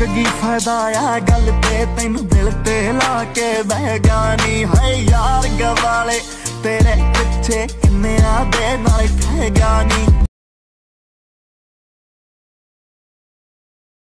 ਮੁੱਕ ਗਈ ਫਾਇਦਾ ਆ ਗੱਲ ਤੇ? ਤੈਨੂੰ ਦਿਲ ਤੇ ਲਾ ਕੇ ਬਹਿ ਗਾਨੀ ਹੈ ਯਾਰ ਗਵਾਲੇ, ਤੇਰੇ ਪਿੱਛੇ ਕਿੰਨੇ ਆ ਦੇ, ਨਾਲ ਠਹਿ ਗਾਨੀ